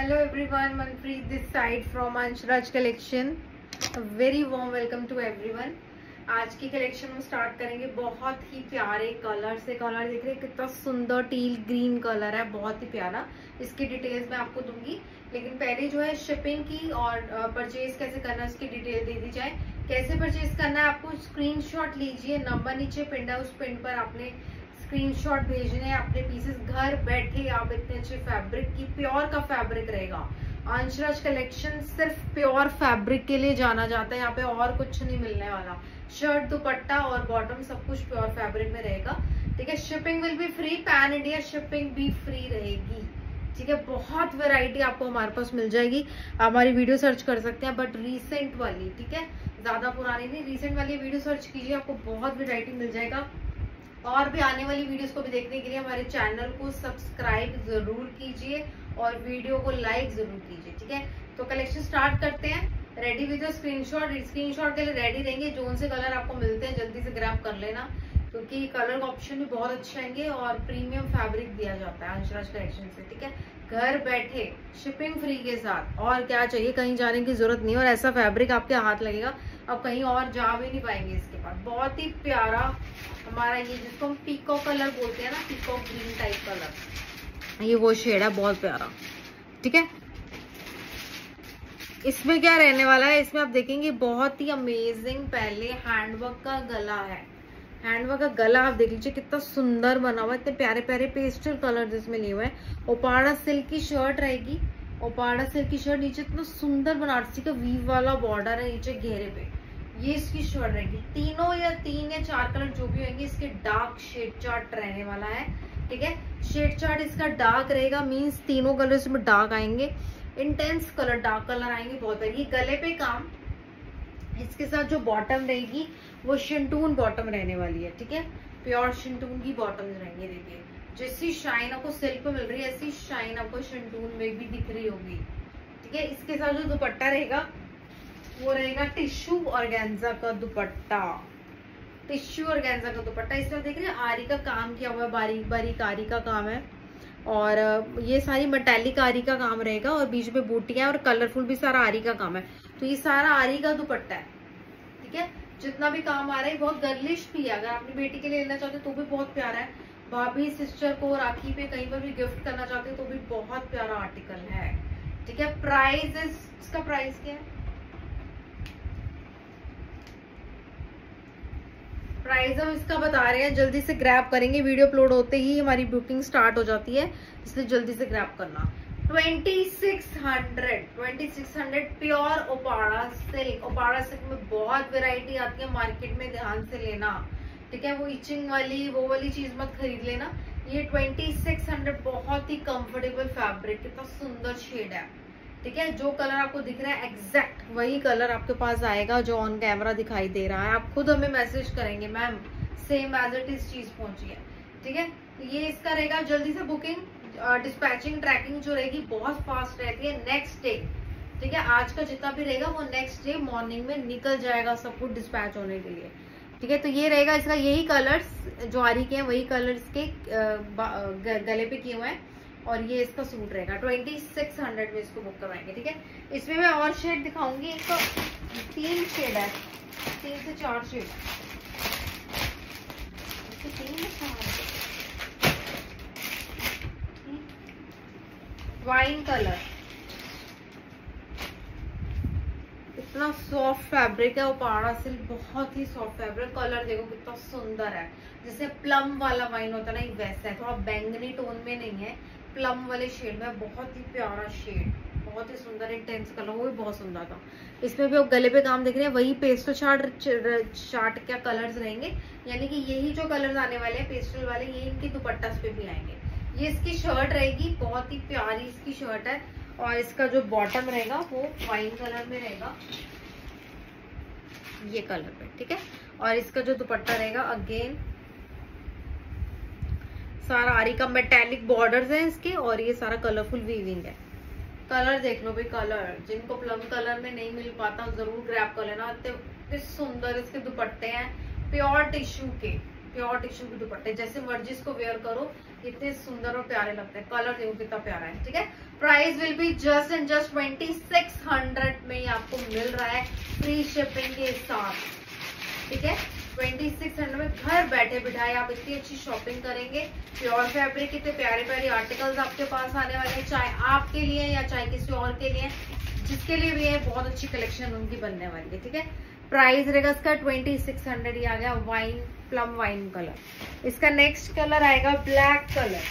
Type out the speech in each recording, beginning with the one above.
Everyone, Manpreet this side from Anshuraj collection. A very warm welcome to everyone. आज की collection में start करेंगे बहुत ही प्यारे कलर से। कलर देख रहे हैं कितना सुंदर टील ग्रीन कलर है बहुत ही प्यारा। इसकी डिटेल्स मैं आपको दूँगी। लेकिन पहले जो है शिपिंग की और परचेज कैसे करना है उसकी डिटेल दे दी जाए। कैसे परचेज करना है आपको स्क्रीनशॉट लीजिए। नंबर नीचे पिंड है उस पिंड पर आपने स्क्रीनशॉट भेजने हैं अपने पीसेस घर बैठे आप इतने अच्छे फैब्रिक की प्योर का फैब्रिक रहेगा। अंशराज कलेक्शन सिर्फ़ प्योर फैब्रिक के लिए जाना जाता है, यहाँ पे और कुछ नहीं मिलने वाला। शर्ट दुपट्टा और बॉटम सब कुछ प्योर फैब्रिक में रहेगा। ठीक है shipping will be free pan India shipping भी फ्री रहेगी। ठीक है, बहुत वेराइटी आपको हमारे पास मिल जाएगी। आप हमारी वीडियो सर्च कर सकते हैं बट रीसेंट वाली, ठीक है? ज़्यादा पुरानी नहीं रीसेंट वाली वीडियो सर्च कीजिए, आपको बहुत वेराइटी मिल जाएगा। और भी आने वाली वीडियोस को भी देखने के लिए हमारे चैनल को सब्सक्राइब ज़रूर कीजिए और वीडियो को लाइक ज़रूर कीजिए, ठीक है? तो कलेक्शन स्टार्ट करते हैं। रेडी विद स्क्रीनशॉट स्क्रीनशॉट के लिए रेडी रहेंगे। जोन से कलर आपको मिलते हैं, जल्दी से ग्रैप कर लेना। क्योंकि कलर ऑप्शन भी बहुत अच्छे आएँगे और प्रीमियम फैब्रिक दिया जाता है अंशराज कलेक्शन से, ठीक है? घर बैठे शिपिंग फ्री के साथ। और क्या चाहिए? कहीं जाने की ज़रूरत नहीं और ऐसा फैब्रिक आपके हाथ लगेगा। अब कहीं और जा भी नहीं पाएँगे इसके पास। बहुत ही प्यारा हमारा ये जिसको हम पीको कलर बोलते हैं ना पीको ग्रीन टाइप कलर ये वो शेड है, बहुत प्यारा। ठीक है? इसमें क्या रहने वाला है? इसमें आप देखेंगे, बहुत ही अमेजिंग पहले हैंडवर्क का गला है। हैंडवर्क का गला आप देख लीजिए, कितना सुंदर बना हुआ है। इतने प्यारे प्यारे पेस्टल कलर जिसमें लिए हुए हैं। ओपाड़ा सिल्क की शर्ट रहेगी। ओपाड़ा सिल्क की शर्ट नीचे इतना सुंदर बनारसी का वीव वाला बॉर्डर है, नीचे घेरे पे। ये इसकी शर्ट रहेगी। तीनों या तीन या चार कलर जो भी होंगे, इसके डार्क शेड चार्ट रहने वाला है, ठीक है? शेड चार्ट इसका डार्क रहेगा मीन्स तीनों कलर इसमें डार्क आएँगे। इंटेंस कलर डार्क कलर आएँगे बहुत ये गले पे काम, इसके साथ जो बॉटम रहेगी, वो शिंटून बॉटम रहने वाली है, ठीक है? प्योर शिंटून की बॉटम रहेंगे, देखिए। जैसी शाइन आपको सिल्क पे मिल रही है, ऐसी शाइन आपको शिंटून में भी दिख रही होगी, ठीक है? इसके साथ जो दुपट्टा रहेगा वो रहेगा टिश्यू ऑर्गेन्जा का दुपट्टा। टिश्यू ऑर्गेन्जा का दुपट्टा। इसमें देख रहे हैं, आरी का काम किया हुआ है, बारीक बारीक आरी का काम है। और ये सारी मटैलिक आरी का काम रहेगा और बीच में बूटियाँ और कलरफुल भी सारा आरी का काम है। तो ये सारा आरी का दुपट्टा है। ठीक है? जितना भी काम आ रहा है, बहुत गर्लिश भी है। अगर अपनी बेटी के लिए लेना चाहते तो भी बहुत प्यारा है। भाभी सिस्टर को राखी पे कहीं पर भी गिफ्ट करना चाहते तो भी बहुत प्यारा आर्टिकल है। ठीक है? प्राइस इसका प्राइस क्या है? प्राइस हम इसका बता रहे हैं, जल्दी से ग्रैप करेंगे। वीडियो अपलोड होते ही हमारी बुकिंग स्टार्ट हो जाती है, इसलिए जल्दी से ग्रैप करना। 2600 2600 pure Uppada silk Uppada silk में बहुत वेराइटी आती है मार्केट में ध्यान से लेना। ठीक है, वो इचिंग वाली, वो वाली चीज़ मत खरीद लेना। ये 2600 बहुत ही कंफर्टेबल फैब्रिक कितना सुंदर शेड है। ठीक है? जो कलर आपको दिख रहा है एग्जैक्ट वही कलर आपके पास आएगा जो ऑन कैमरा दिखाई दे रहा है। आप खुद हमें मैसेज करेंगे ma'am same as it is चीज़ पहुँची है। ठीक है? ये इसका रहेगा जल्दी से बुकिंग डिस्पैचिंग ट्रैकिंग जो रहेगी, बहुत फास्ट रहती है। नेक्स्ट डे ठीक है? आज का जितना भी रहेगा, वो नेक्स्ट डे मॉर्निंग में निकल जाएगा सब कुछ डिस्पैच होने के लिए। ठीक है? तो ये रहेगा इसका यही कलर्स जो आरी के हैं, वही कलर्स के गले पे किए हुए हैं। और ये इसका सूट रहेगा। ट्वेंटी सिक्स हंड्रेड में इसको बुक करवाएँगे, ठीक है? इसमें मैं और शेड दिखाऊँगी। इसका तीन शेड है। तीन से चार शेड वाइन कलर इतना सॉफ्ट फैब्रिक है वो पहाड़ा सिल्क बहुत ही सॉफ्ट फैब्रिक कलर देखो कितना सुंदर है। जैसे प्लम वाला वाइन होता है ना वैसा है। थोड़ा बैंगनी टोन में नहीं है। प्लम वाले शेड में बहुत ही प्यारा शेड बहुत ही सुंदर इंटेंस कलर वो भी बहुत सुंदर था। इसमें भी आप गले पे काम देख रहे हैं, वही पेस्टल शार्ट चार्ट क्या कलर्स रहेंगे? यानी कि यही जो कलर्स आने वाले हैं पेस्टल वाले, ये इनकी दुपट्टा पे भी आएँगे। ये इसकी शर्ट रहेगी, बहुत ही प्यारी इसकी शर्ट है, और इसका जो बॉटम रहेगा, वो वाइन कलर में रहेगा। ये कलर में ठीक है? और इसका जो दुपट्टा रहेगा अगेन सारा आरी का मेटेलिक बॉर्डर्स है इसके और ये सारा कलरफुल वीविंग है। कलर देख लो भाई कलर जिनको प्लम कलर में नहीं मिल पाता, ज़रूर ग्रैप कर लेना। इतने सुंदर इसके दुपट्टे हैं। प्योर टिश्यू के प्योर टिश्यू के दुपट्टे। जैसे मर्ज़ी इसको वेयर करो, इतने सुंदर और प्यारे लगते हैं। कलर देखो कितना प्यारा है, ठीक है? Price will be just and just twenty six hundred में आपको मिल रहा है फ्री शिपिंग के साथ, ठीक है? ट्वेंटी सिक्स हंड्रेड में घर बैठे बिठाए। आप इतनी अच्छी शॉपिंग करेंगे प्योर फैब्रिक इतने प्यारे प्यारे आर्टिकल्स आपके पास आने वाले हैं, चाहे आपके लिए या चाहे किसी और के लिए, जिसके लिए भी है, बहुत अच्छी कलेक्शन उनकी बनने वाली है, ठीक है? प्राइस रहेगा इसका ट्वेंटी सिक्स हंड्रेड ही आ गया वाइन प्लम वाइन कलर इसका नेक्स्ट कलर आएगा ब्लैक कलर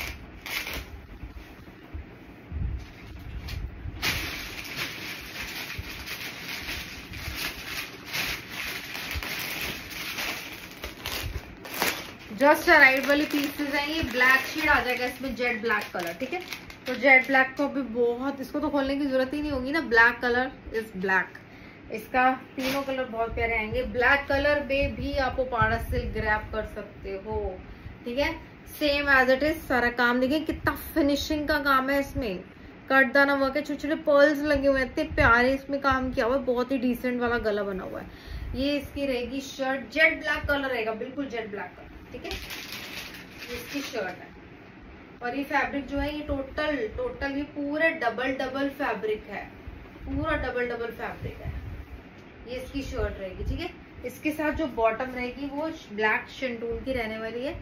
जस्ट राइट वाली पीसेज हैं, ये ब्लैक शेड आ जाएगा इसमें जेड ब्लैक कलर ठीक है? तो जेड ब्लैक को भी बहुत, इसको तो खोलने की ज़रूरत ही नहीं होगी ना ब्लैक कलर इज़ ब्लैक इसका तीनों कलर बहुत प्यारे आएँगे। ब्लैक कलर में भी आप पारा सिल्क ग्रैप कर सकते हो, ठीक है? सेम एज इट इज़ सारा काम देखिए, कितना फिनिशिंग का काम है इसमें। कटदाना वर्क है छोटे छोटे पर्ल्स लगे हुए हैं, इतने प्यारे इसमें काम किया हुआ है, बहुत ही डिसेंट वाला गला बना हुआ है। ये इसकी रहेगी शर्ट जेड ब्लैक कलर रहेगा, बिल्कुल जेड ब्लैक कलर ठीक है? इसकी शर्ट है। और ये फैब्रिक जो है, ये टोटल टोटल ये पूरे डबल डबल फैब्रिक है। पूरा डबल डबल फैब्रिक है। ये इसकी शर्ट रहेगी, ठीक है? इसके साथ जो बॉटम रहेगी, वो ब्लैक शिंटून की रहने वाली है।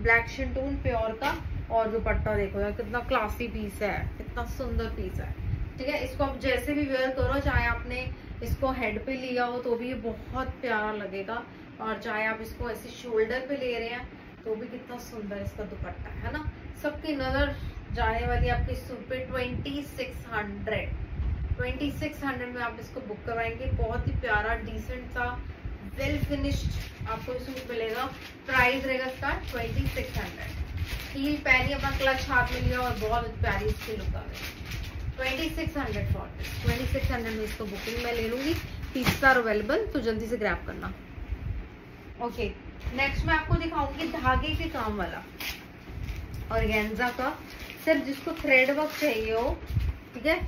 ब्लैक शिंटून प्योर का, और दुपट्टा देखो यार, कितना क्लासी पीस है, कितना सुंदर पीस है। ठीक है? इसको आप जैसे भी वेयर करो, चाहे आपने इसको हेड पे लिया हो तो भी ये बहुत प्यारा लगेगा। और चाहे आप इसको ऐसे शोल्डर पे ले रहे हैं तो भी कितना सुंदर इसका दुपट्टा है ना? सबकी नज़र जाने वाली आपकी पे twenty six hundred twenty six hundred में आप इसको बुक करवाएँगे। बहुत ही प्यारा डिसेंट सा वेल फिनिश्ड आपको सूट मिलेगा। प्राइस रहेगा इसका ट्वेंटी सिक्स हंड्रेड हील पहनी अपना क्लच हाथ में लिया और बहुत प्यारी इसकी लुक आ गई। Twenty six hundred for twenty six hundred में इसको बुकिंग मैं ले लूँगी। पीस आर अवेलेबल तो जल्दी से ग्रैप करना। ओके नेक्स्ट मैं आपको दिखाऊँगी धागे के काम वाला और का। सिर्फ़ जिसको थ्रेड वर्क चाहिए हो, ठीक है?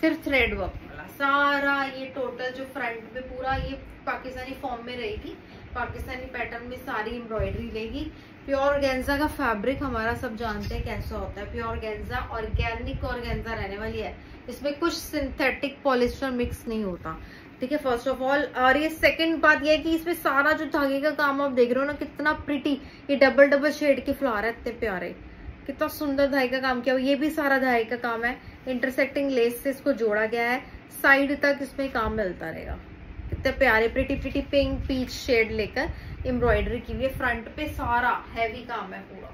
सिर्फ़ थ्रेड वर्क वाला। सारा ये टोटल जो फ्रंट में पूरा ये पाकिस्तानी फॉर्म में रहेगी पाकिस्तानी पैटर्न में सारी एम्ब्रॉयडरी लेगी। प्योर गेंजा का फैब्रिक हमारा सब जानते हैं कैसा होता है। प्योर गेंजा ऑर्गेनिक और गेंजा रहने वाली है। इसमें कुछ सिंथेटिक पॉलिस्टर मिक्स नहीं होता। ठीक है फ़र्स्ट ऑफ़ ऑल और ये सेकंड बात ये है कि इसमें सारा जो धागे का काम आप देख रहे हो ना, कितना प्रिटी ये डबल डबल शेड के फ्लावर है इतने प्यारे। कितना सुंदर धागे का काम किया ये भी सारा धागे का काम है। इंटरसेक्टिंग लेस से इसको जोड़ा गया है साइड तक इसमें काम मिलता रहेगा। कितने प्यारे pretty pretty pink peach shade लेकर एम्ब्रॉयडरी की हुई फ्रंट पे सारा हैवी काम है पूरा।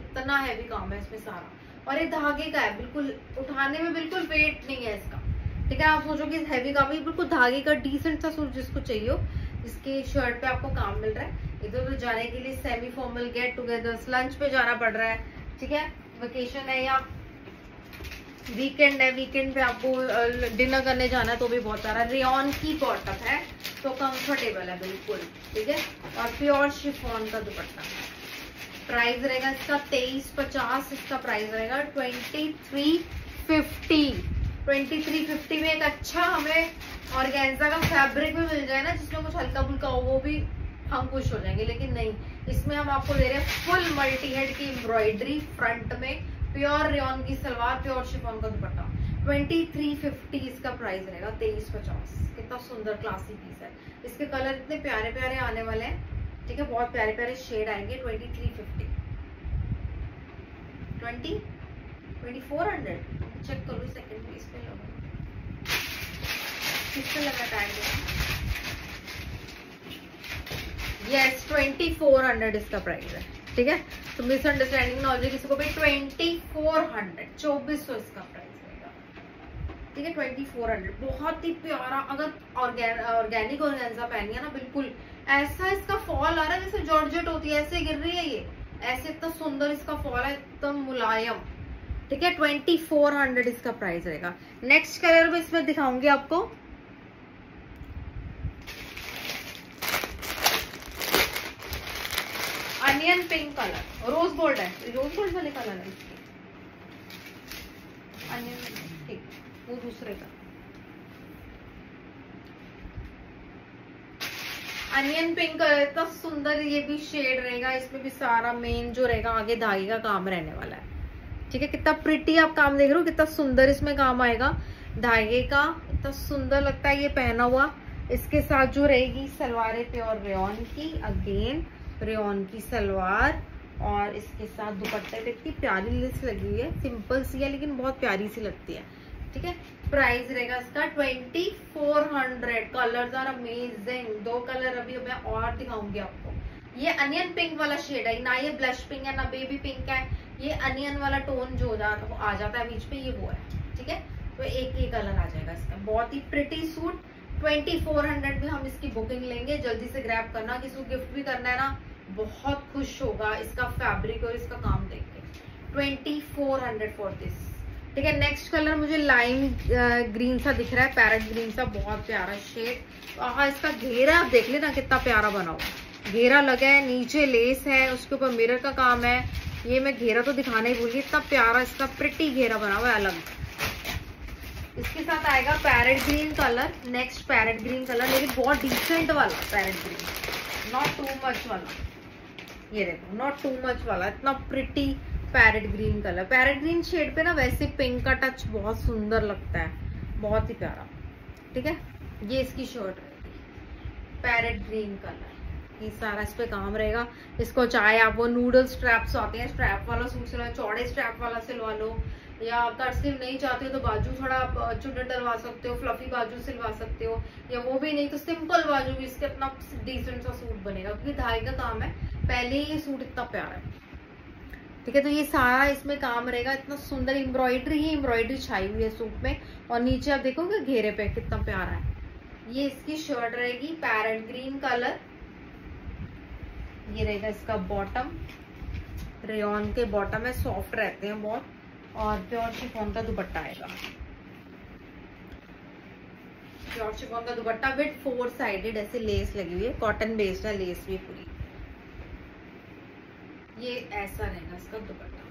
इतना हैवी काम है इसमें सारा। और ये धागे का है, बिल्कुल उठाने में बिल्कुल वेट नहीं है इसका। ठीक है, आप सोचो कि हैवी काम है बिल्कुल धागे का डिसेंट सा सूट जिसको चाहिए हो इसके शर्ट पे आपको काम मिल रहा है। इधर उधर जाने के लिए semi formal get together lunch पे जाना पड़ रहा है, ठीक है? वेकेशन है या वीकेंड है वीकेंड पे आपको डिनर करने जाना है तो भी बहुत सारा। रेन की बॉटम है तो कंफर्टेबल है बिल्कुल, ठीक है? और प्योर शिफॉन का दुपट्टा। प्राइस रहेगा इसका तेईस पचास, इसका प्राइस रहेगा twenty three fifty twenty three fifty में एक अच्छा हमें ऑर्गेन्जा का फैब्रिक भी मिल जाए ना, जिसमें कुछ हल्का फुल्का हो, वो भी हम खुश हो जाएँगे। लेकिन नहीं, इसमें हम आपको दे रहे हैं फुल मल्टी हेड की एम्ब्रॉयडरी फ्रंट में प्योर रेन की सलवार प्योर शिफॉन का दुपट्टा। ट्वेंटी थ्री फिफ्टी इसका प्राइस रहेगा, तेईस पचास। कितना सुंदर क्लासी पीस है। इसके कलर इतने प्यारे प्यारे आने वाले हैं। ठीक है, बहुत प्यारे प्यारे शेड आएँगे twenty three fifty twenty twenty four hundred check करो सेकंड पीस पे। लगा किस लगा tag yes twenty four hundred इसका प्राइस है। ठीक है? तो मिसअंडरस्टैंडिंग ना हो जाए किसी को भी। ट्वेंटी फोर हंड्रेड चौबीस सौ इसका प्राइस ठीक है? ट्वेंटी फोर हंड्रेड बहुत ही प्यारा, अगर ऑर्गेनिक ऑर्गेन्जा पहनिए ना, बिल्कुल। ऐसा इसका फॉल आ रहा है जैसे जॉर्जेट होती है, ऐसे गिर रही है ये। ऐसे इतना सुंदर इसका फॉल है, एकदम मुलायम। ठीक है? ट्वेंटी फोर हंड्रेड इसका प्राइस रहेगा। नेक्स्ट कलर में इसमें दिखाऊँगी आपको। Onion pink colour rose gold है. रोज गोल्ड वाले कलर है अनियन ठीक वो दूसरे का. अनियन पिंक कलर इतना सुंदर ये भी शेड रहेगा. इसमें भी सारा मेन जो रहेगा, आगे धागे का काम रहने वाला है. ठीक है? कितना प्रिटी आप काम देख रहे हो? कितना सुंदर इसमें काम आएगा. धागे का इतना सुंदर लगता है ये पहना हुआ. इसके साथ जो रहेगी सलवार प्योर रेन की. अगेन रेन की सलवार और इसके साथ दुपट्टे पे इतनी प्यारी लेस लगी हुई है। सिंपल सी है, लेकिन बहुत प्यारी सी लगती है। ठीक है? प्राइस रहेगा इसका twenty four hundred colour are amazing दो कलर अभी मैं और दिखाऊँगी आपको। ये अनियन पिंक वाला शेड है। ना ये ब्लश पिंक है, ना बेबी पिंक है। ये अनियन वाला टोन जो आ जाता है बीच में ये वो है। ठीक है? तो एक ही कलर आ जाएगा इसका। बहुत ही pretty suit twenty four hundred में हम इसकी बुकिंग लेंगे। जल्दी से ग्रैप करना। किसी को गिफ्ट भी करना है ना, बहुत खुश होगा इसका फैब्रिक और इसका काम देख के। Twenty four hundred for this ठीक है नेक्स्ट कलर मुझे लाइम ग्रीन सा दिख रहा है। पैरट ग्रीन सा बहुत प्यारा शेड इसका घेरा आप देख लेना कितना प्यारा बना हुआ घेरा लगा है, नीचे लेस है, उसके ऊपर मिरर का काम है। ये मैं घेरा तो दिखाना ही भूल गई, इतना प्यारा, इसका प्रिटी घेरा बना हुआ है अलग। इसके साथ आएगा parrot green colour next parrot green colour लेकिन बहुत डिसेंट वाला parrot green not too much वाला। ये देखो नॉट टू मच वाला, इतना pretty parrot green colour parrot green shade पे ना वैसे पिंक का टच बहुत सुंदर लगता है, बहुत ही प्यारा। ठीक है? ये इसकी शर्ट रहेगी पैरेट ग्रीन कलर ये सारा इस पे काम रहेगा। इसको चाहे आप वो नूडल स्ट्रैप्स आते हैं स्ट्रैप वाला सूट सिलवा चौड़े स्ट्रैप वाला सिलवा लो या कट स्लीव नहीं चाहते हो तो बाजू थोड़ा आप चुनर डलवा सकते हो फ्लफी बाजू सिलवा सकते हो, या वो भी नहीं तो सिंपल बाजू भी, इसके अपना डिसेंट सा सूट बनेगा, क्योंकि धाई का काम है, पहले ही ये सूट इतना प्यारा है। ठीक है तो ये सारा इसमें काम रहेगा, इतना सुंदर एम्ब्रॉयडरी ही एम्ब्रॉयडरी छाई हुई है सूट में, और नीचे आप देखोगे घेरे पे कितना प्यारा है। ये इसकी शर्ट रहेगी पैरेट ग्रीन कलर ये रहेगा इसका बॉटम रेन के बॉटम है सॉफ्ट रहते हैं बहुत। और प्योर शिफोन का दुपट्टा आएगा? प्योर शिफोन का दुपट्टा विथ फोर साइडेड ऐसे लेस लगी हुई है कॉटन बेस्ड है लेस भी पूरी। ये ऐसा रहेगा इसका दुपट्टा।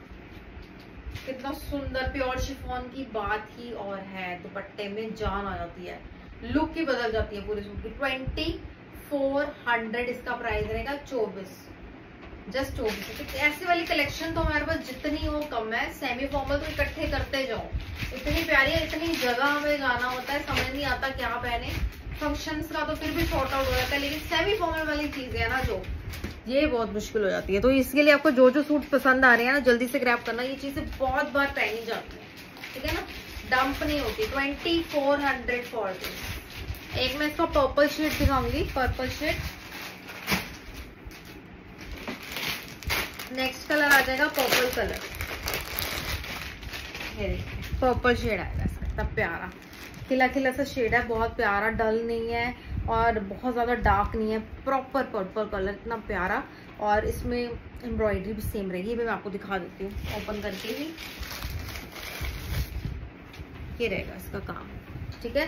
कितना सुंदर प्योर शिफॉन की बात ही और है, दुपट्टे में जान आ जाती है। लुक ही बदल जाती है पूरे सूट की। ट्वेंटी फोर हंड्रेड इसका प्राइस रहेगा, चौबीस। जस्ट चौबीस तो ऐसी वाली कलेक्शन तो हमारे पास जितनी हो कम है सेमी फॉर्मल तो इकट्ठे करते जाओ। इतनी प्यारी है, इतनी जगह हमें जाना होता है, समझ नहीं आता क्या पहने। फ़ंक्शंस का तो फिर भी शॉर्ट आउट हो जाता है, लेकिन सेमी फॉर्मल वाली चीज़ें है ना जो। ये बहुत मुश्किल हो जाती है। तो इसके लिए आपको जो जो सूट पसंद आ रहे हैं ना, जल्दी से ग्रैप करना। ये चीज़ें बहुत बार पहनी जाती है। ठीक है ना? डंप नहीं होती। ट्वेंटी फोर हंड्रेड फॉर एक मैं इसका पर्पल शेड दिखाऊँगी। पर्पल शेड नेक्स्ट कलर आ जाएगा पर्पल कलर पर्पल शेड आएगा तब प्यारा. खिला खिला सा शेड है, बहुत प्यारा डल नहीं है और बहुत ज़्यादा डार्क नहीं है प्रॉपर पर्पल कलर इतना प्यारा. और इसमें एम्ब्रॉयडरी भी सेम रहेगी मैं आपको दिखा देती हूँ ओपन करके ही. ये रहेगा इसका काम, ठीक है?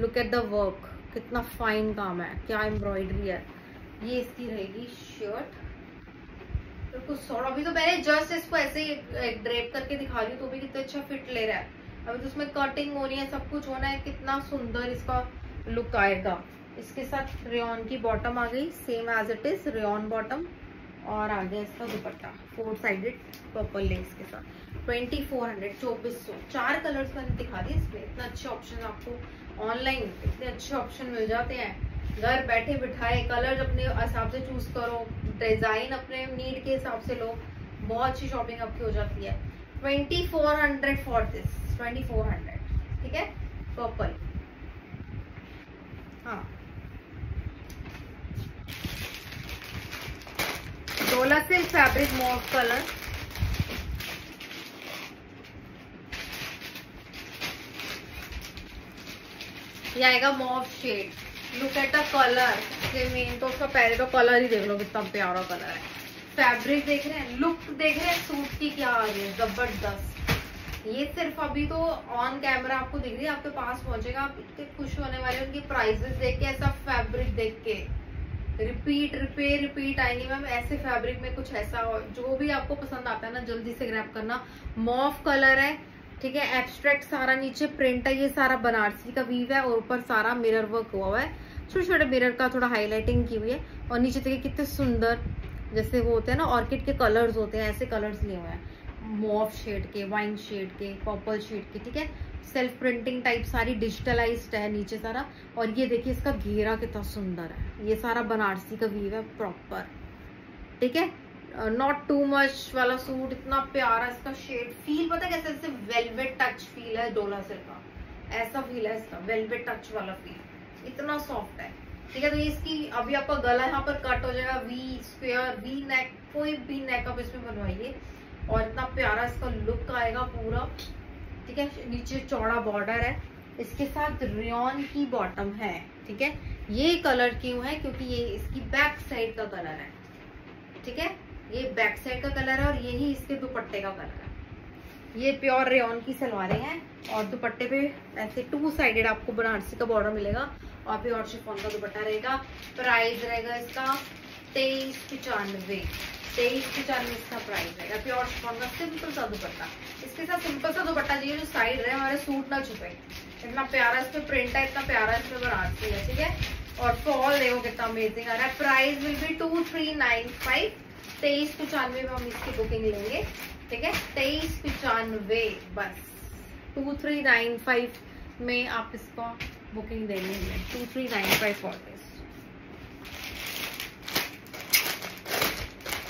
लुक एट द वर्क कितना फाइन काम है, क्या एम्ब्रॉयडरी है. ये इसकी रहेगी शर्ट सौड़ा अभी तो मैंने जस्ट इसको ऐसे ही ड्रेप करके दिखा रही हूँ तो भी कितना अच्छा फिट ले रहा है। अभी तो उसमें कटिंग होनी है, सब कुछ होना है, कितना सुंदर इसका लुक आएगा। इसके साथ रेन की बॉटम आ गई same as it is rain bottom और आ गया इसका dupatta four sided purple lace के साथ। ट्वेंटी फोर हंड्रेड चौबीस सौ। चार कलर्स मैंने दिखा दिए, इसमें इतना अच्छे ऑप्शन आपको ऑनलाइन इतने अच्छे ऑप्शन मिल जाते हैं। घर बैठे बिठाए कलर अपने हिसाब से चूज़ करो डिज़ाइन अपने नीड के हिसाब से लो, बहुत अच्छी शॉपिंग आपकी हो जाती है। Twenty four hundred for this twenty four hundred ठीक है? पर्पल हाँ। Dola silk fabric mauve colour ये आएगा mauve shade look at the colour ये मेन तो उसका पहले तो कलर ही देख लो कितना प्यारा कलर है। फैब्रिक देख रहे हैं लुक देख रहे हैं सूट की क्या आ रही है, ज़बरदस्त। ये सिर्फ़ अभी तो ऑन कैमरा आपको दिख रही है, आपके पास पहुंचेगा, आप इतने खुश होने वाले उनकी प्राइसेस देख के, ऐसा फैब्रिक देख के। रिपीट रिपेयर रिपीट आएँगे मैम ऐसे फैब्रिक में कुछ ऐसा जो भी आपको पसंद आता है ना, जल्दी से ग्रैप करना। मॉफ कलर है ठीक है एब्स्ट्रैक्ट सारा नीचे प्रिंट है, ये सारा बनारसी का वीव है और ऊपर सारा मिरर वर्क हुआ हुआ है। छोटे छोटे मिरर का थोड़ा हाईलाइटिंग की हुई है और नीचे देखिए कितने सुंदर जैसे वो होते हैं ना ऑर्किड के कलर्स होते हैं, ऐसे कलर्स लिए हुए हैं। मॉफ शेड के वाइन शेड के पर्पल शेड के, ठीक है? सेल्फ प्रिंटिंग टाइप सारी डिजिटलाइज्ड है नीचे सारा। और ये देखिए इसका घेरा कितना सुंदर है। ये सारा बनारसी का वीव है प्रॉपर ठीक है? नॉट टू मच वाला सूट इतना प्यारा इसका शेड फील पता कैसे वेलवेट टच फील है डोला सिर का. ऐसा फील है इसका वेलवेट टच वाला फील इतना सॉफ्ट है. ठीक है तो इसकी, अभी आपका गला यहाँ पर कट हो जाएगा वी स्क्वेयर वी नेक कोई भी नेक आप इसमें बनवाइए. और इतना प्यारा इसका लुक आएगा पूरा. ठीक है, नीचे चौड़ा बॉर्डर है. इसके साथ रियोन की बॉटम है. ठीक है, ये कलर क्यों है? क्योंकि ये इसकी बैक साइड का कलर है. ठीक है ये बैक साइड का कलर है और यही इसके दुपट्टे का कलर है। ये प्योर रेन की सलवारें हैं और दुपट्टे पे ऐसे टू साइडेड आपको बनारसी का बॉर्डर मिलेगा और प्योर शिफोन का दुपट्टा रहेगा। प्राइस रहेगा इसका तेईस पचानवे। तेईस पिचानवे इसका प्राइस रहेगा। प्योर शिफोन का सिंपल सा दुपट्टा। इसके साथ सिंपल सा दुपट्टा चाहिए जो साइड रहे, हमारे सूट ना छुपे। इतना प्यारा इस पे प्रिंट है, इतना प्यारा इस पे बनारसी है, ठीक है? और फॉल देखो कितना अमेजिंग आ रहा है। Price will be two three nine five तेईस पचानवे में हम इसकी बुकिंग लेंगे ठीक है? तेईस पचानवे बस। टू थ्री नाइन फाइव में आप इसको बुकिंग दे लेंगे two three nine five for this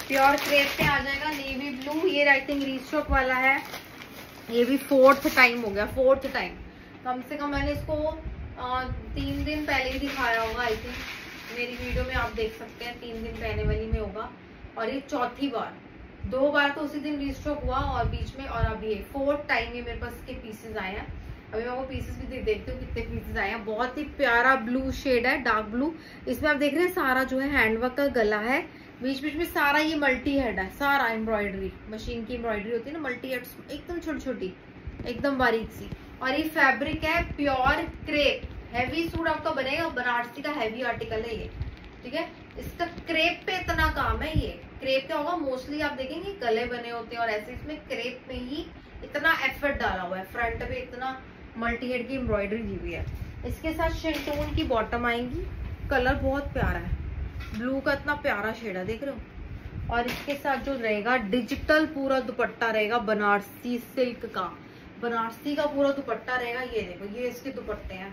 pure crepe पे आ जाएगा नेवी ब्लू ये आई थिंक रीस्टॉक वाला है। ये भी फोर्थ टाइम हो गया फोर्थ टाइम कम से कम मैंने इसको आ, तीन दिन पहले ही दिखाया होगा आई थिंक मेरी वीडियो में आप देख सकते हैं तीन दिन पहले वाली में होगा। और ये चौथी बार। दो बार तो उसी दिन रिस्टॉक हुआ और बीच में, और अभी ये फोर्थ टाइम ये मेरे पास के पीसेस आए हैं। अभी मैं वो पीसेस भी देखती हूँ कितने पीसेस आए हैं। बहुत ही प्यारा ब्लू शेड है डार्क ब्लू इसमें आप देख रहे हैं सारा जो है हैंडवर्क का गला है। बीच बीच में सारा ये मल्टी हेड है, सारा एम्ब्रॉयडरी मशीन की एम्ब्रॉयडरी होती है ना मल्टी हेड एकदम छोटी छोटी एकदम बारीक सी। और ये फैब्रिक है प्योर क्रेप हैवी सूट आपका बनेगा, बनारसी का हैवी आर्टिकल है ये, ठीक है? इसका क्रेप पे इतना काम है ये। क्रेप क्या होगा? मोस्टली आप देखेंगे गले बने होते हैं और ऐसे इसमें क्रेप में ही इतना एफर्ट डाला हुआ है। फ्रंट पे इतना मल्टी हेड की एम्ब्रॉयडरी दी हुई है। इसके साथ शेंटोन की बॉटम आएँगी। कलर बहुत प्यारा है। ब्लू का इतना प्यारा शेड है, देख रहे हो? और इसके साथ जो रहेगा डिजिटल पूरा दुपट्टा रहेगा, बनारसी सिल्क का। बनारसी का पूरा दुपट्टा रहेगा, ये देखो, ये इसके दुपट्टे हैं।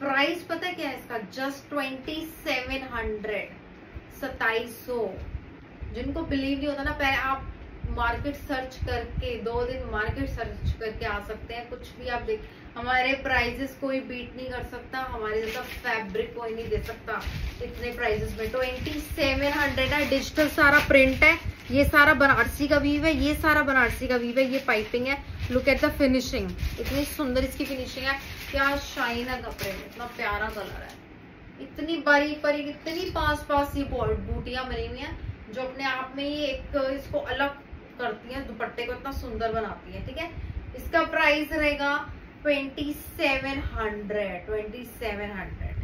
प्राइस पता है क्या है इसका? जस्ट ट्वेंटी सेवन हंड्रेड सताइस जिनको बिलीव नहीं होता ना, पहले आप मार्केट सर्च करके, दो दिन मार्केट सर्च करके आ सकते हैं, कुछ भी आप देख। हमारे प्राइजेस कोई बीट नहीं कर सकता, हमारे जैसा फैब्रिक कोई नहीं दे सकता, इतने प्राइजेस में। ट्वेंटी सेवन हंड्रेड है डिजिटल सारा प्रिंट है, ये सारा बनारसी का वीव है, ये सारा बनारसी का वीव है, ये पाइपिंग है। लुक एट द फिनिशिंग इतनी सुंदर इसकी फिनिशिंग है। क्या शाइन है कपड़े में, इतना प्यारा कलर है। इतनी बारीक बारीक इतनी पास पास ये बूटियाँ बनी हुई हैं, जो अपने आप में ही एक इसको अलग करती हैं, दुपट्टे को इतना सुंदर बनाती है, ठीक है? इसका प्राइस रहेगा twenty seven hundred twenty seven hundred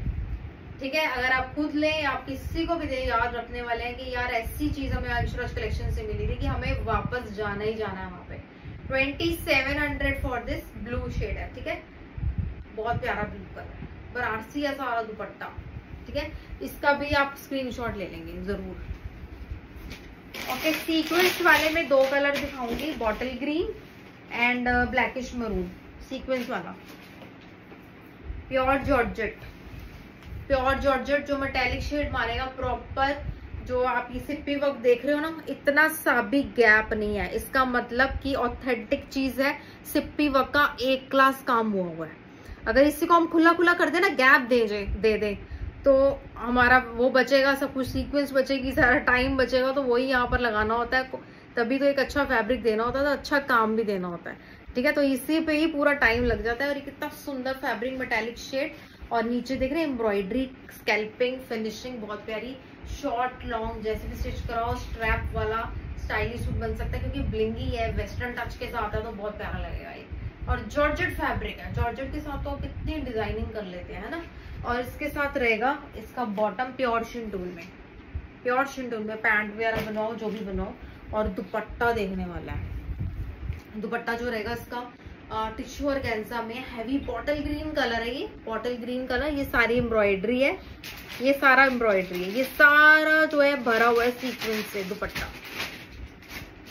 ठीक है? अगर आप खुद लें, आप किसी को भी दे, याद रखने वाले हैं कि यार ऐसी चीज़ हमें अंशुराज कलेक्शन से मिली थी कि हमें वापस जाना ही जाना है वहाँ पे। Twenty seven hundred for this blue shade है, ठीक है? बहुत प्यारा ब्लू कलर बनारसी है सारा दुपट्टा। ठीक है? इसका भी आप स्क्रीनशॉट ले लेंगे, ज़रूर। ओके सीक्वेंस वाले में दो कलर दिखाऊँगी bottle green and blackish maroon sequence वाला। प्योर जॉर्जेट प्योर जॉर्जेट जो मेटेलिक शेड मारेगा प्रॉपर जो आप ये सिप्पी वर्क देख रहे हो ना, इतना सा भी गैप नहीं है। इसका मतलब कि ऑथेंटिक चीज़ है सिप्पी वर्क का एक क्लास काम हुआ हुआ है। अगर इसी को हम खुला खुला कर दे ना गैप दे दे दे तो हमारा वो बचेगा, सब कुछ सीक्वेंस बचेगी, सारा टाइम बचेगा तो वही यहाँ पर लगाना होता है। तभी तो एक अच्छा फैब्रिक देना होता है तो अच्छा काम भी देना होता है। ठीक है तो इसी पे ही पूरा टाइम लग जाता है और कितना सुंदर फैब्रिक मेटेलिक शेड और नीचे देख रहे हैं एम्ब्रॉयडरी स्कैल्पिंग फिनिशिंग बहुत प्यारी शॉर्ट लॉन्ग जैसे भी स्टिच कराओ स्ट्रैप वाला स्टाइलिश सूट बन सकता है, क्योंकि ब्लिंगी है वेस्टर्न टच के साथ है तो बहुत प्यारा लगेगा ये। और जॉर्जेट फैब्रिक है जॉर्जेट के साथ तो कितनी डिज़ाइनिंग कर लेते हैं ना? और इसके साथ रहेगा इसका बॉटम प्योर शिंटूल में। प्योर शिंटूल में पैंट वगैरह बनाओ, जो भी बनाओ, और दुपट्टा देखने वाला है। दुपट्टा जो रहेगा इसका टिश्यू और कैंसा में हैवी बॉटल ग्रीन कलर है ये। बॉटल ग्रीन कलर ये सारी एम्ब्रॉयडरी है। ये सारा एम्ब्रॉयडरी है। ये सारा जो है भरा हुआ है सीक्वेंस से दुपट्टा।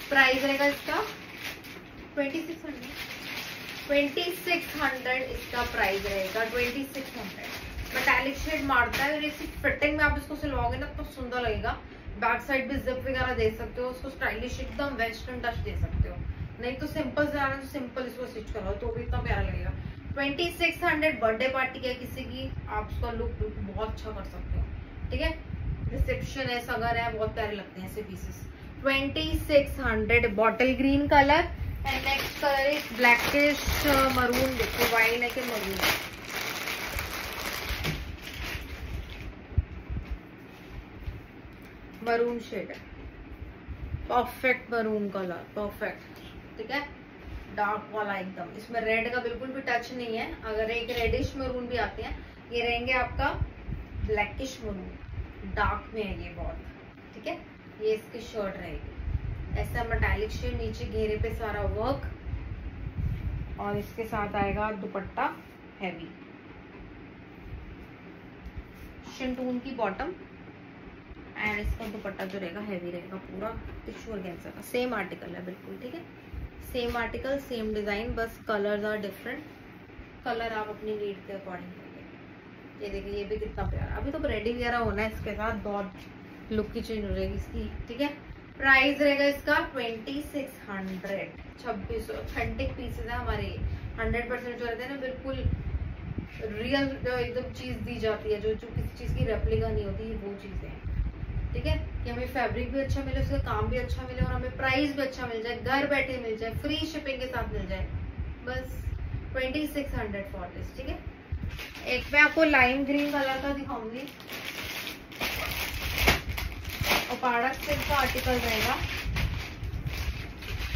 प्राइस रहेगा इसका twenty six hundred twenty six hundred इसका प्राइस रहेगा twenty six hundred metallic shade मारता है। और इसी फिटिंग में आप इसको सिलवाओगे ना तो सुंदर लगेगा। बैक साइड भी जिप वगैरह दे सकते हो, उसको स्टाइलिश एकदम वेस्टर्न टच दे सकते हो। नहीं तो सिंपल से आना तो सिंपल इसको स्टिच करो तो भी इतना प्यारा लगेगा। Twenty six hundred birthday party है किसी की, आप उसका लुक बहुत अच्छा कर सकते हो। ठीक है? रिसेप्शन है, सगर है, बहुत प्यारे लगते हैं ऐसे pieces twenty six hundred bottle green colour and next colour is blackish maroon देखो वाइन है कि मरून मरून शेड है। परफेक्ट मरून कलर परफेक्ट ठीक है? डार्क वाला एकदम। इसमें रेड का बिल्कुल भी टच नहीं है। अगर एक रेडिश मरून भी आते हैं, ये रहेंगे आपका ब्लैकिश मरून डार्क में है ये बहुत। ठीक है? ये इसकी शर्ट रहेगी। ऐसा मेटालिक शेड नीचे घेरे पे सारा वर्क और इसके साथ आएगा दुपट्टा हैवी शिंटून की बॉटम एंड इसका दुपट्टा जो रहेगा हैवी रहेगा पूरा टिश्यू और का सेम आर्टिकल है, बिल्कुल, ठीक है? सेम आर्टिकल सेम डिज़ाइन बस कलर आर डिफरेंट कलर आप अपनी नीड के अकॉर्डिंग ये देखिए, ये भी कितना प्यारा। अभी तो रेडी वगैरह होना है इसके साथ, बहुत लुक की चेंज हो जाएगी इसकी, ठीक है? प्राइस रहेगा इसका ट्वेंटी सिक्स हंड्रेड छब्बीस ऑथेंटिक पीसेज है हमारे। हंड्रेड परसेंट जो रहते हैं ना, बिल्कुल रियल एकदम चीज़ दी जाती है, जो जो किसी चीज़ की रेप्लिका नहीं होती, वो चीज़ें हैं। ठीक है? कि हमें फैब्रिक भी अच्छा मिले, उसका काम भी अच्छा मिले और हमें प्राइस भी अच्छा मिल जाए, घर बैठे मिल जाए फ्री शिपिंग के साथ मिल जाए। बस twenty six hundred for this ठीक है? एक मैं आपको लाइम ग्रीन कलर का दिखाऊँगी। और पाड़क सिल्क का आर्टिकल रहेगा।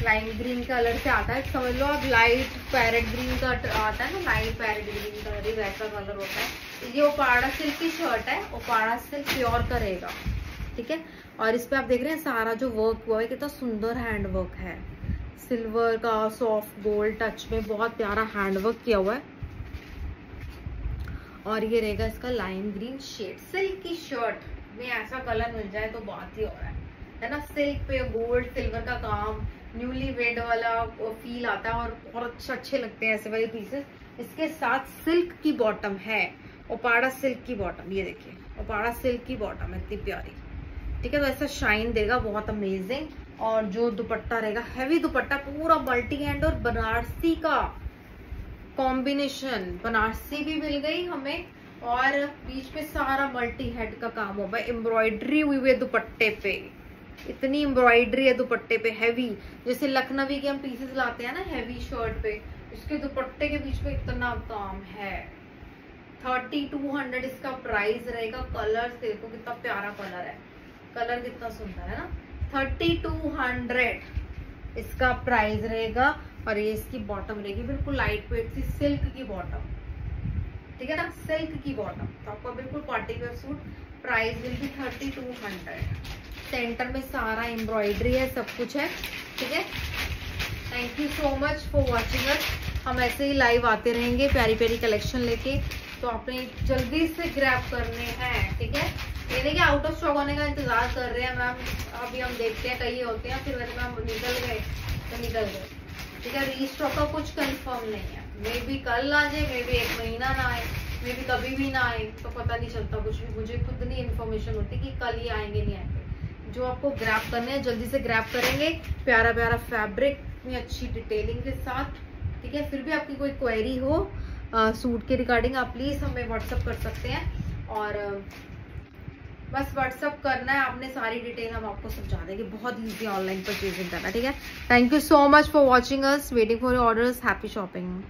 लाइम ग्रीन कलर से आता है, समझ लो आप लाइट पैरेट ग्रीन का आता है ना लाइट पैरेट ग्रीन कलर ही वैसा कलर होता है। ये ओपाड़ा सिल्क की शर्ट है ओपाड़ा सिल्क प्योर का रहेगा ठीक है? और इस पे आप देख रहे हैं सारा जो वर्क हुआ है, कितना सुंदर हैंड वर्क है। सिल्वर का सॉफ्ट गोल्ड टच में बहुत प्यारा हैंड वर्क किया हुआ है। और ये रहेगा इसका लाइम ग्रीन शेड सिल्क की शर्ट में ऐसा कलर मिल जाए तो बात ही रहा है। है ना? सिल्क पे गोल्ड सिल्वर का काम न्यूली वेड वाला फील आता है और बहुत अच्छा अच्छे लगते हैं ऐसे वाले पीसेस इसके साथ सिल्क की बॉटम है। ओपाड़ा सिल्क की बॉटम ये देखिए। ओपाड़ा सिल्क की बॉटम है इतनी प्यारी। ठीक है तो ऐसा शाइन देगा, बहुत अमेजिंग और जो दुपट्टा रहेगा हैवी दुपट्टा, पूरा मल्टी हैंड और बनारसी का कॉम्बिनेशन बनारसी भी मिल गई हमें, और बीच में सारा मल्टी हेड का काम होगा। एम्ब्रॉयडरी हुई हुई दुपट्टे पे। इतनी एम्ब्रॉयडरी है दुपट्टे पे हैवी जैसे लखनवी के हम पीसेस लाते हैं ना हैवी शर्ट पे इसके दुपट्टे के बीच में इतना काम है। थर्टी टू हंड्रेड इसका प्राइस रहेगा कलर देखो कितना प्यारा कलर है। कलर कितना सुंदर है ना? थर्टी टू हंड्रेड इसका प्राइस रहेगा और ये इसकी बॉटम रहेगी। बिल्कुल लाइट वेट सी सिल्क की बॉटम ठीक है ना? सिल्क की बॉटम तो आपको बिल्कुल party wear suit price will be thirty two hundred. Centre में सारा एम्ब्रॉयडरी है, सब कुछ है। ठीक है? Thank you so much for watching us हम ऐसे ही लाइव आते रहेंगे प्यारी प्यारी कलेक्शन लेके। तो आपने जल्दी से ग्रैप करने हैं। ठीक है? ये देखिए आउट ऑफ़ स्टॉक होने का इंतज़ार कर रहे हैं मैम। अभी हम देखते हैं कहीं होते हैं फिर वैसे मैम निकल गए तो निकल गए। ठीक है रीस्टॉक का कुछ कंफर्म नहीं है। मे बी कल आ जाए मे बी एक महीना ना आए मे बी कभी भी ना आए तो पता नहीं चलता कुछ भी। मुझे खुद नहीं इन्फॉर्मेशन होती कि कल ही आएँगे नहीं आएँगे। जो आपको ग्रैप करने हैं जल्दी से ग्रैप करेंगे। प्यारा प्यारा फैब्रिक में अच्छी डिटेलिंग के साथ। ठीक है फिर भी आपकी कोई क्वेरी हो आ, सूट के रिगार्डिंग आप प्लीज़ हमें व्हाट्सअप कर सकते हैं। और बस व्हाट्सअप करना है, आपने सारी डिटेल हम आपको समझा देंगे। बहुत ईजी ऑनलाइन परचेजिंग करना ठीक है? Thank you so much for watching us waiting for your orders happy shopping